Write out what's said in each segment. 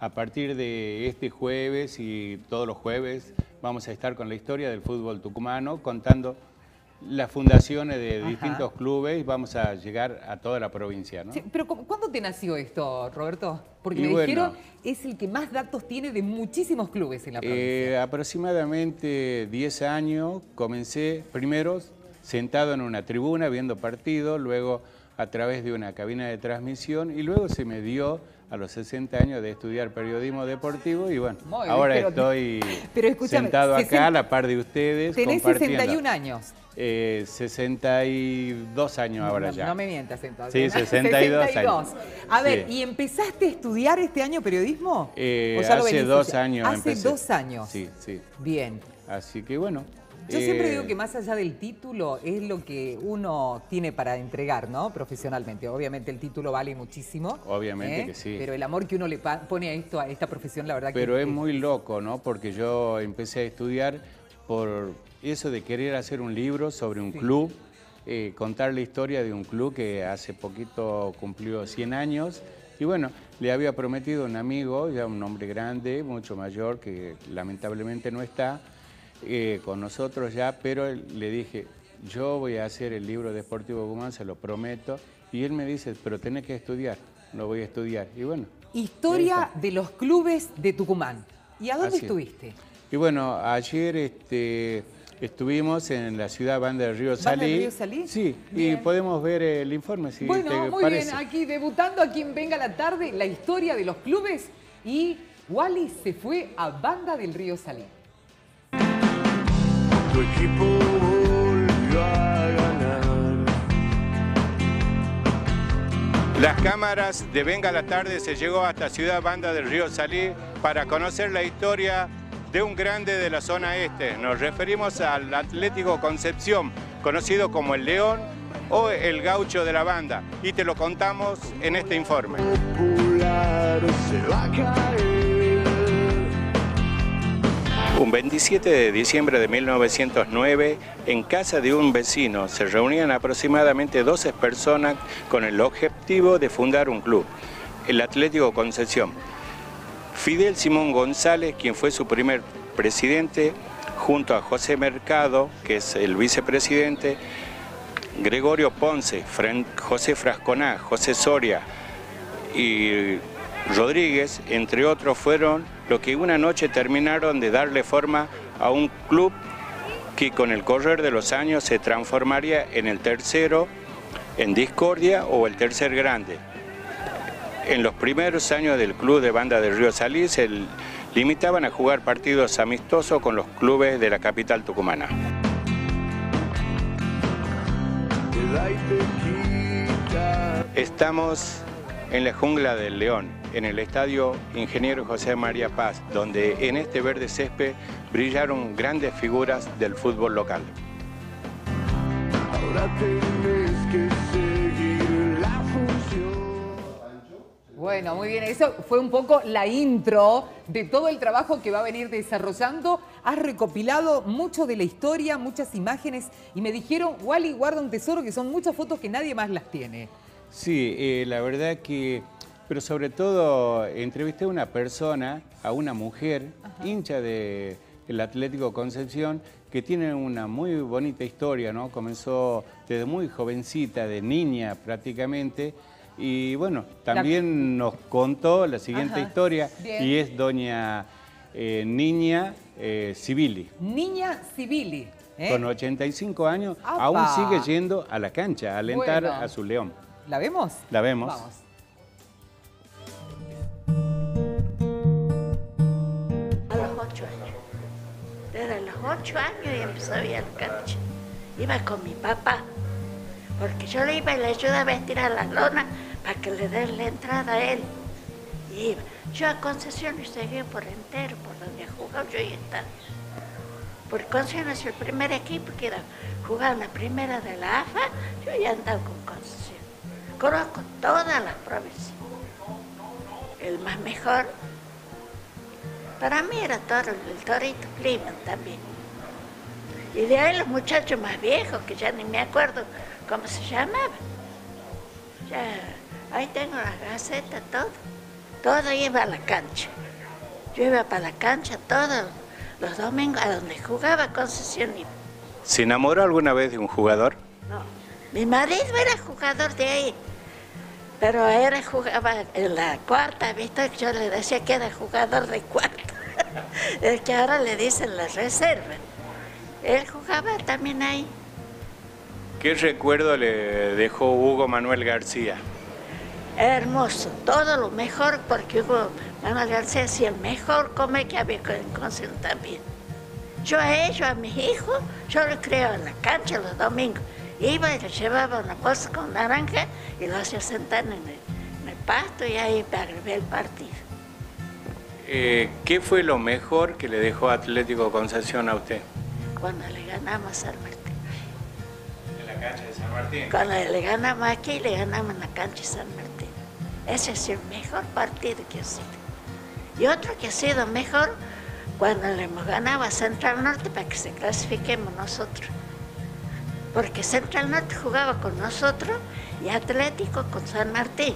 a partir de este jueves y todos los jueves vamos a estar con la historia del fútbol tucumano, contando las fundaciones de distintos clubes vamos a llegar a toda la provincia. ¿no? pero ¿cuándo te nació esto, Roberto? Porque me dijeron es el que más datos tiene de muchísimos clubes en la provincia. Eh, aproximadamente 10 años comencé primero sentado en una tribuna viendo partidos, luego a través de una cabina de transmisión y luego se me dio a los 60 años de estudiar periodismo deportivo y bueno, ahora estoy sentado acá a la par de ustedes. Tenés 61 años. 62 eh, años ahora ya. No me mientas entonces. Sí, 62, años. A ver, ¿y empezaste a estudiar este año periodismo? Eh, hace dos años Hace dos años. Sí, sí. Bien. Así que bueno, yo siempre digo eh, que más allá del título es lo que uno tiene para entregar, ¿no? Profesionalmente. Obviamente el título vale muchísimo. Obviamente ¿eh? que sí. Pero el amor que uno le pone a esto, a esta profesión, la verdad que... Pero es muy loco, ¿no? Porque yo empecé a estudiar por eso de querer hacer un libro sobre un club, eh, contar la historia de un club que hace poquito cumplió 100 años. Y bueno, le había prometido a un amigo, ya un hombre grande, mucho mayor, que lamentablemente no está, eh, con nosotros ya, pero le dije, yo voy a hacer el libro de Sportivo Guzmán, se lo prometo. Y él me dice, pero tenés que estudiar, lo voy a estudiar. Y bueno. Historia de los clubes de Tucumán. ¿Y a dónde estuviste? Y bueno, ayer este, estuvimos en la ciudad Banda del Río Salí. ¿Banda Río Salí? Sí, y podemos ver el informe si bueno, muy bien, aquí debutando a quien venga la tarde, la historia de los clubes y Wally se fue a Banda del Río Salí equipo a ganar. Las cámaras de Venga la Tarde se llegó hasta Ciudad Banda del Río Salí para conocer la historia de un grande de la zona este. Nos referimos al Atlético Concepción, conocido como el León o el Gaucho de la Banda. Y te lo contamos en este informe. Un 27 de diciembre de 1909, en casa de un vecino, se reunían aproximadamente 12 personas con el objetivo de fundar un club, el Atlético Concepción. Fidel Simón González, quien fue su primer presidente, junto a José Mercado, que es el vicepresidente, Gregorio Ponce, José Frasconá, José Soria y Rodríguez, entre otros, fueron los que una noche terminaron de darle forma a un club que con el correr de los años se transformaría en el tercero, en Discordia o el tercer grande. En los primeros años del club de banda de Río Salí se limitaban a jugar partidos amistosos con los clubes de la capital tucumana. Estamos en la jungla del León, en el estadio Ingeniero José María Paz, donde en este verde césped brillaron grandes figuras del fútbol local. Bueno, muy bien. Eso fue un poco la intro de todo el trabajo que va a venir desarrollando. Has recopilado mucho de la historia, muchas imágenes y me dijeron, Wally guarda un tesoro que son muchas fotos que nadie más las tiene. Sí, eh, la verdad que, pero sobre todo entrevisté a una persona, a una mujer, hincha del Atlético Concepción, que tiene una muy bonita historia, ¿no? Comenzó desde muy jovencita, de niña prácticamente, y bueno, también nos contó la siguiente historia, y es doña eh, Niña eh, Civili. Niña Civili. Con 85 años, aún sigue yendo a la cancha, a alentar a su león. ¿La vemos? La vemos. Vamos. A los ocho años. Desde los ocho años y empezó a ir al cancha. Iba con mi papá, porque yo le iba y le ayudaba a vestir a la lona para que le den la entrada a él. Y iba. Yo a Concesión y seguí por entero, por donde ha jugado yo y estaba. Porque Concesión es el primer equipo que jugaba en la primera de la AFA, yo ya andaba con Concesión. Conozco todas las provincias. El más mejor, para mí era todo el Torito Clima también. Y de ahí los muchachos más viejos, que ya ni me acuerdo cómo se llamaban. Ya, ahí tengo las gacetas, todo. todo iba a la cancha. Yo iba para la cancha todos los domingos a donde jugaba Concesión. ¿Se enamoró alguna vez de un jugador? No, mi marido era jugador de ahí, pero él jugaba en la cuarta, ¿viste? Yo le decía que era jugador de cuarta, es que ahora le dicen la reserva. Él jugaba también ahí. ¿Qué recuerdo le dejó Hugo Manuel García? Hermoso, todo lo mejor, porque Hugo Manuel García hacía el mejor comer que había en Concepción también. Yo a ellos, a mis hijos, yo los creo en la cancha los domingos. Iba y les llevaba una bolsa con naranja y los hacía sentar en el, pasto y ahí ver el partido. Eh, ¿Qué fue lo mejor que le dejó Atlético Concepción a usted? Cuando le ganamos a San Martín. ¿En la cancha de San Martín? Cuando le ganamos aquí, le ganamos en la cancha de San Martín. Ese es el mejor partido que ha sido. Y otro que ha sido mejor cuando le hemos ganado a Central Norte para que se clasifiquemos nosotros. Porque Central Norte jugaba con nosotros y Atlético con San Martín.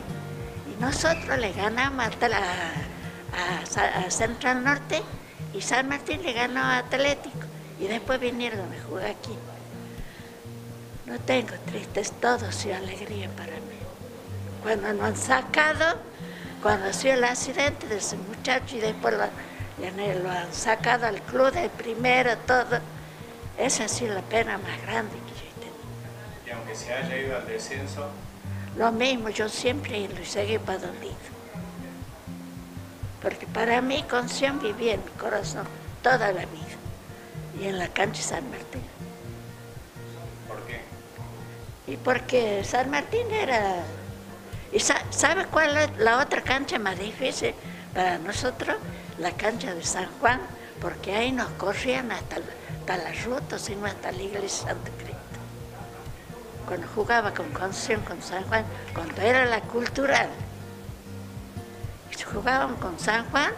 Y nosotros le ganamos a, Central Norte y San Martín le ganó a Atlético. Y después vinieron a jugar aquí. No tengo tristes, todo y alegría para mí. Cuando nos han sacado, cuando ha sido el accidente de ese muchacho y después lo, lo han sacado al club de primero, todo, esa ha sido la pena más grande. ¿Y aunque se haya ido al descenso? Lo mismo, yo siempre y seguí para dolido. Porque para mí, Conción vivía en mi corazón toda la vida y en la cancha San Martín. ¿Por qué? Y porque San Martín era... ¿Y sabe cuál es la otra cancha más difícil para nosotros? La cancha de San Juan, porque ahí nos corrían hasta, hasta la ruta, sino hasta la iglesia Santa Cristo. Cuando jugaba con Concepción, con San Juan, cuando era la cultural. Jugaban con San Juan,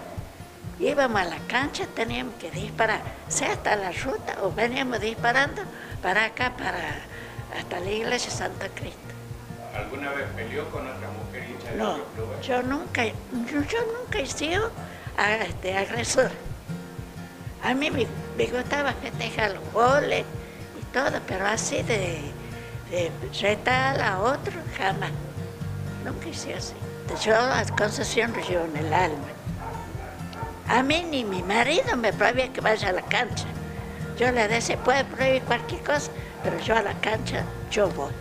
íbamos a la cancha, teníamos que disparar, sea hasta la ruta o veníamos disparando para acá, para hasta la iglesia Santa Cristo. ¿Alguna vez peleó con otra mujer hincha de no, Yo nunca, yo, nunca he sido este, agresor. A mí me, gustaba festejar los goles y todo, pero así de, de retar a otro, jamás. Nunca hice así. Yo la concesión lo llevo en el alma. A mí ni mi marido me prohibía que vaya a la cancha. Yo le decía, puede prohibir cualquier cosa, pero yo a la cancha, yo voy.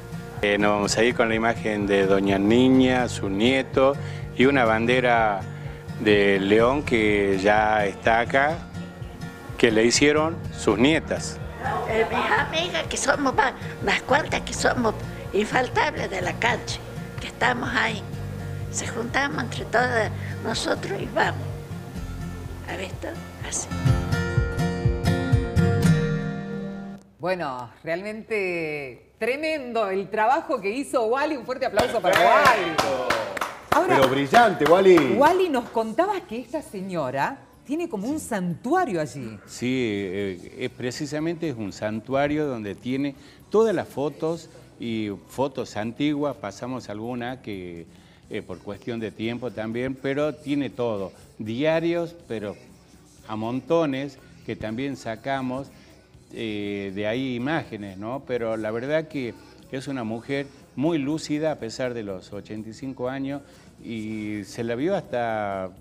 Eh, nos vamos a ir con la imagen de Doña Niña, su nieto y una bandera de León que ya está acá, que le hicieron sus nietas. Eh, mis amigas, que somos unas cuantas que somos infaltables de la cancha, que estamos ahí. Se juntamos entre todas nosotros y vamos. ¿Ha visto? Así. Bueno, realmente tremendo el trabajo que hizo Wally. Un fuerte aplauso para Wally. Pero brillante, Wally. Wally, nos contabas que esta señora tiene como un santuario allí. Sí, eh, precisamente es un santuario donde tiene todas las fotos y fotos antiguas, pasamos alguna que eh, por cuestión de tiempo también, pero tiene todo. Diarios, pero a montones, que también sacamos eh, de ahí imágenes, ¿no? Pero la verdad que es una mujer muy lúcida a pesar de los 85 años y se la vio hasta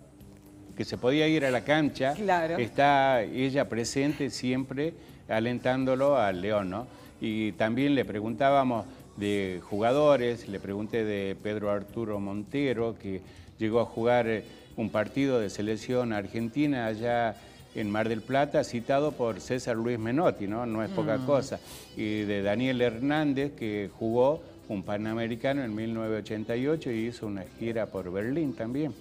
que se podía ir a la cancha. Claro. Está ella presente siempre alentándolo al León, ¿no? Y también le preguntábamos de jugadores, le pregunté de Pedro Arturo Montero, que llegó a jugar eh, un partido de selección argentina allá en Mar del Plata, citado por César Luis Menotti, ¿no? No es poca mm. cosa. Y de Daniel Hernández, que jugó un Panamericano en 1988 y hizo una gira por Berlín también.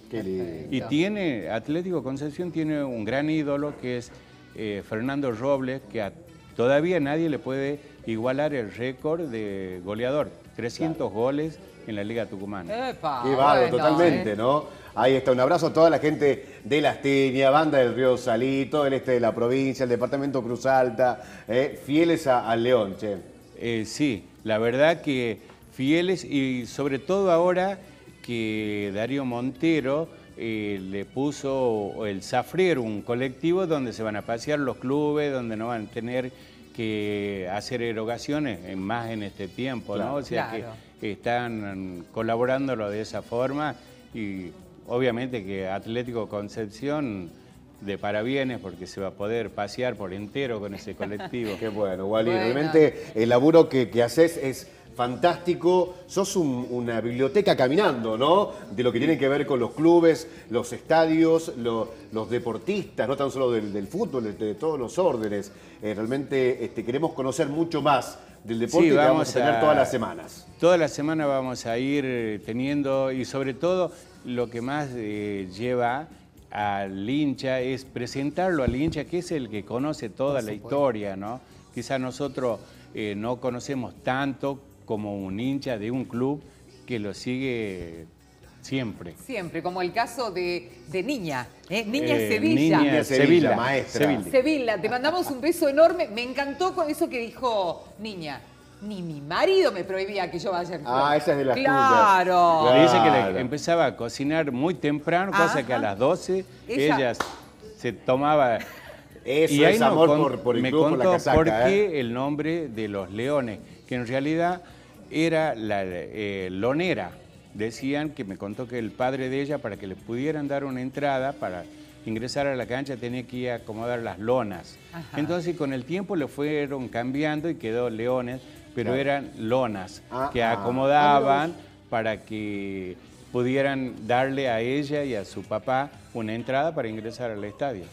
Y tiene, Atlético Concepción tiene un gran ídolo que es eh, Fernando Robles, que todavía nadie le puede igualar el récord de goleador, 300 goles en la Liga Tucumana. Epa, Qué totalmente, eh. ¿no? Ahí está, un abrazo a toda la gente de La Asteña, Banda del Río Salí, todo el este de la provincia, el departamento Cruz Alta, eh, fieles al León, che. Eh, sí, la verdad que fieles y sobre todo ahora que Darío Montero eh, le puso el Zafrir, un colectivo donde se van a pasear los clubes, donde no van a tener que hacer erogaciones más en este tiempo, ¿no? O sea Claro. que están colaborándolo de esa forma y obviamente que Atlético Concepción de parabienes porque se va a poder pasear por entero con ese colectivo. Qué bueno, Wally. Bueno. Realmente el laburo que, que haces es fantástico. Sos un- una biblioteca caminando, ¿no? De lo que tiene que ver con los clubes, los estadios, lo- los deportistas, no tan solo del, del fútbol, de, de todos los órdenes. Eh, realmente este, queremos conocer mucho más del deporte Sí, que vamos vamos a tener a- todas las semanas. Toda la semana vamos a ir eh, teniendo, y sobre todo lo que más eh, lleva al hincha es presentarlo al hincha, que es el que conoce toda la historia, ¿no? Quizá nosotros eh, no conocemos tanto como un hincha de un club que lo sigue siempre. Siempre, como el caso de, de Niña, ¿eh? Niña Eh, Sevilla. Niña Niña Sevilla, Sevilla, maestra. Sevilla. Sevilla, te mandamos un beso enorme. Me encantó con eso que dijo Niña. Ni mi marido me prohibía que yo vaya al club. Ah, esa es de las tuyas. Claro. Claro. Le dice que le empezaba a cocinar muy temprano, cosa que a las 12 Ella- ella, se tomaba... Eso ahí es amor con- por, por el me club, por la contó casaca. por ¿eh? qué el nombre de los leones, que en realidad era la eh, lonera. Decían que me contó que el padre de ella, para que le pudieran dar una entrada para ingresar a la cancha, tenía que ir a acomodar las lonas. Ajá. Entonces con el tiempo le fueron cambiando y quedó leones, pero Claro. eran lonas Ah, que ah. acomodaban para que pudieran darle a ella y a su papá una entrada para ingresar al estadio.